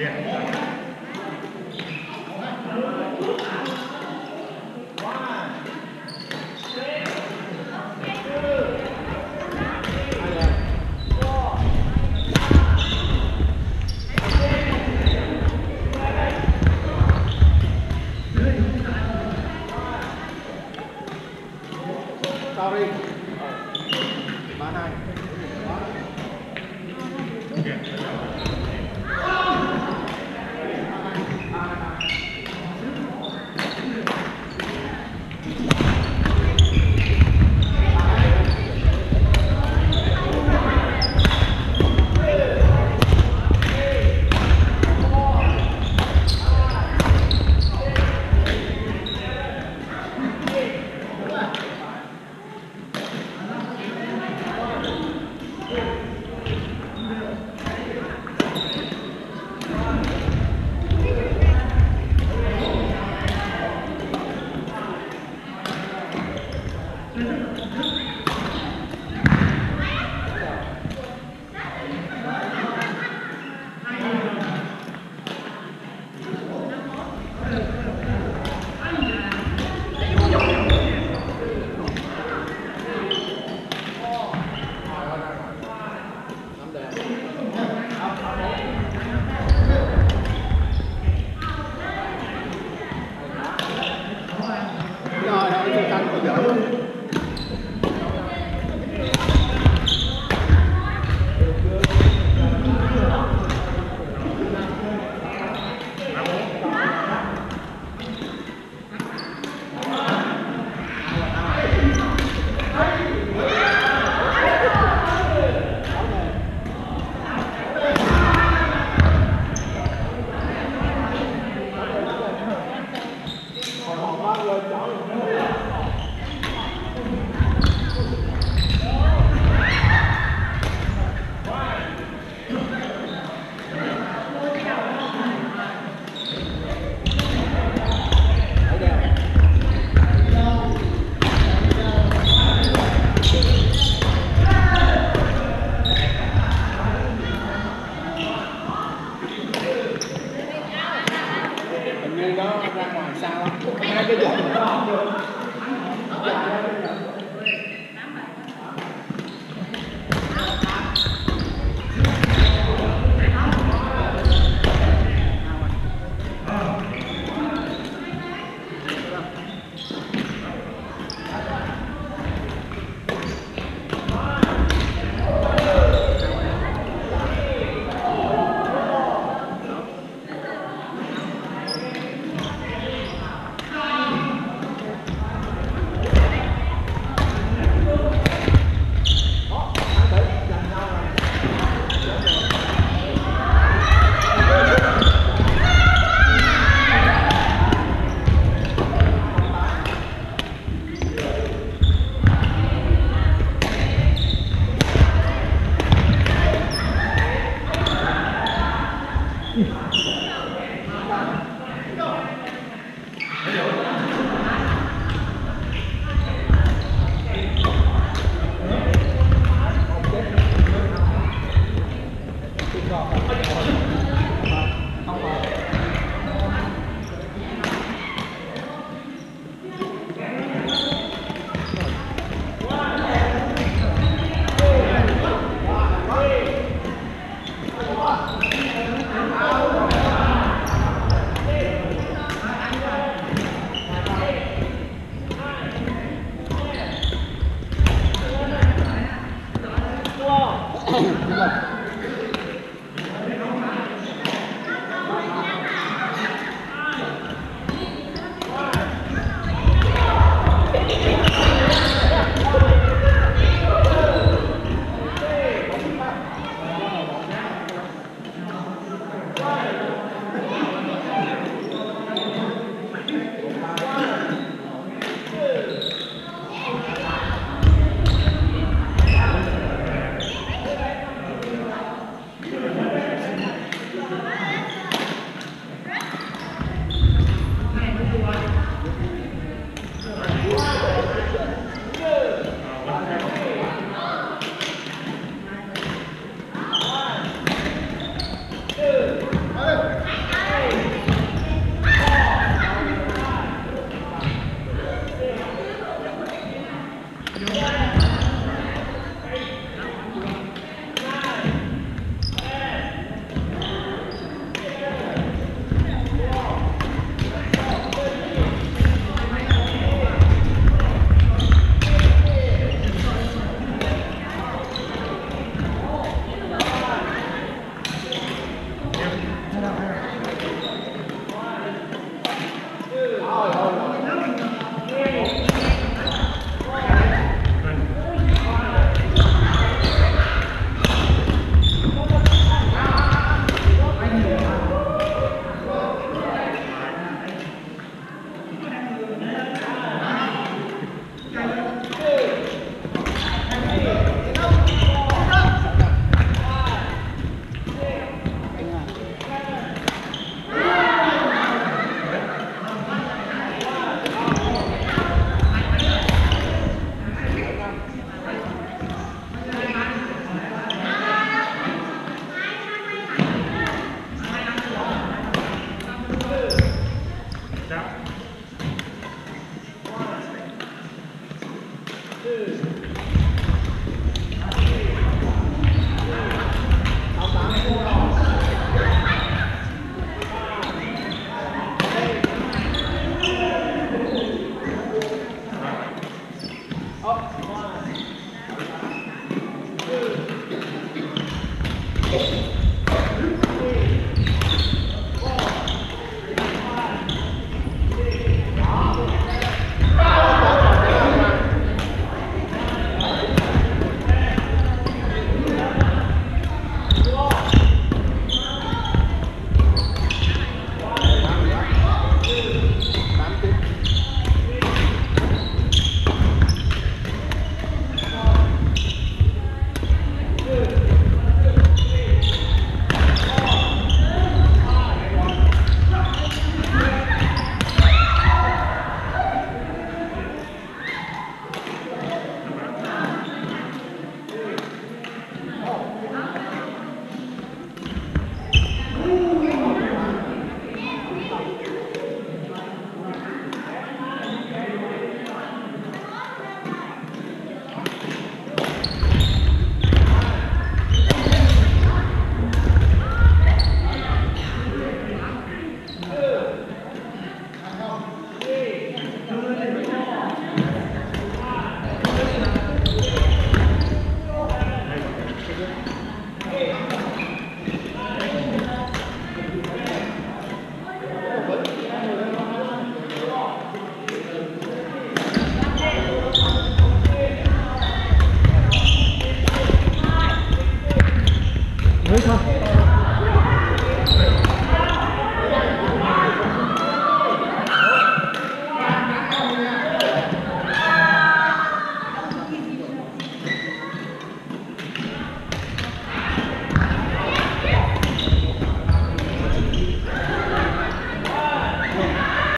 Yeah. good. Up, one, two,